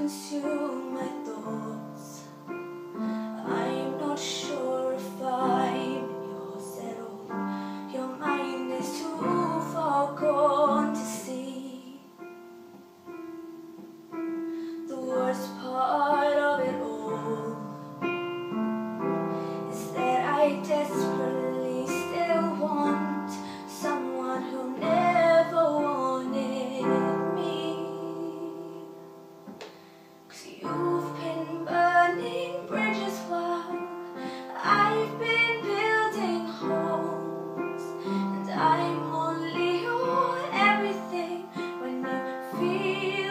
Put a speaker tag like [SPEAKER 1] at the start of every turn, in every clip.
[SPEAKER 1] consume my thoughts. I'm not sure if I'm yours at all Your mind is too far gone to see. The worst part of it all Is that I desperately feel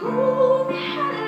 [SPEAKER 1] who had